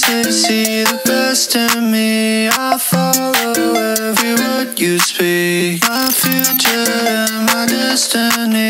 to see the best in me. I follow every word you speak. My future and my destiny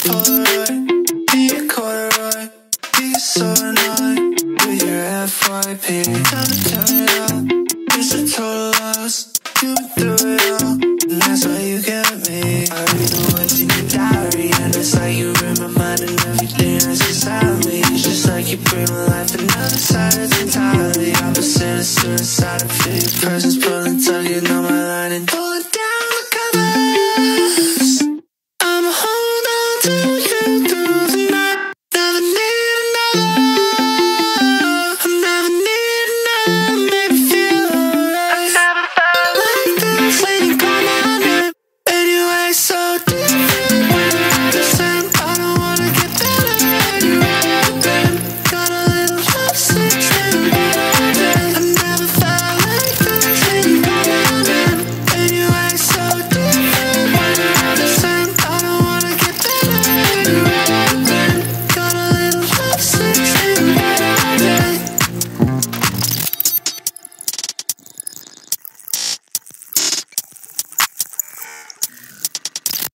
Take a be a corduroy, be so annoying with your FYP. Time to turn it up, it's a total loss. You went it all, and that's why you get me. I read the words in your diary, and it's like you read my mind and everything that's inside me. Just like you bring my life another side entirely opposite of suicide. I feel your presence pulling, tugging on my line waiting.